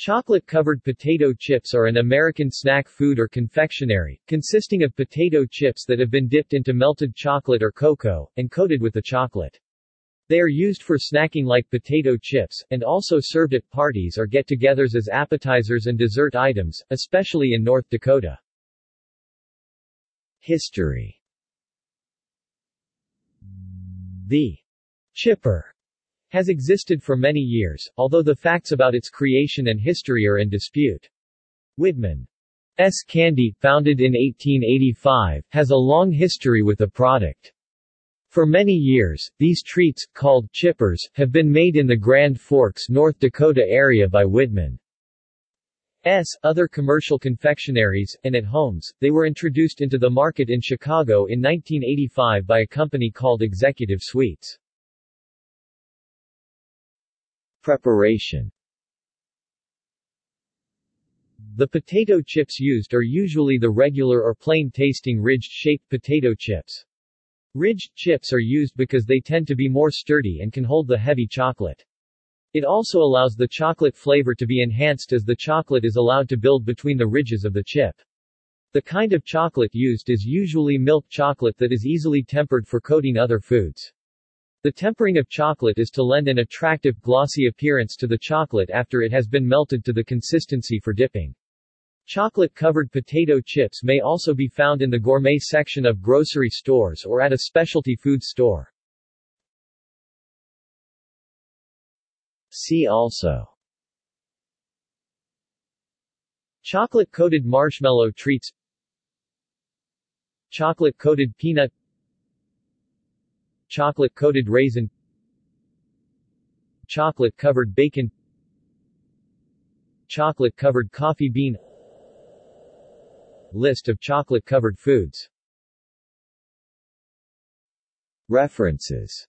Chocolate-covered potato chips are an American snack food or confectionery, consisting of potato chips that have been dipped into melted chocolate or cocoa, and coated with the chocolate. They are used for snacking like potato chips, and also served at parties or get-togethers as appetizers and dessert items, especially in North Dakota. History The chipper has existed for many years, although the facts about its creation and history are in dispute. Widman's Candy, founded in 1885, has a long history with the product. For many years, these treats, called chippers, have been made in the Grand Forks, North Dakota area by Widman's other commercial confectionaries, and at homes, they were introduced into the market in Chicago in 1985 by a company called Executive Sweets. Preparation The potato chips used are usually the regular or plain-tasting ridged-shaped potato chips. Ridged chips are used because they tend to be more sturdy and can hold the heavy chocolate. It also allows the chocolate flavor to be enhanced as the chocolate is allowed to build between the ridges of the chip. The kind of chocolate used is usually milk chocolate that is easily tempered for coating other foods. The tempering of chocolate is to lend an attractive glossy appearance to the chocolate after it has been melted to the consistency for dipping. Chocolate-covered potato chips may also be found in the gourmet section of grocery stores or at a specialty food store. See also Chocolate-coated marshmallow treats Chocolate-coated peanut Chocolate-coated raisin Chocolate-covered bacon Chocolate-covered coffee bean List of chocolate-covered foods. References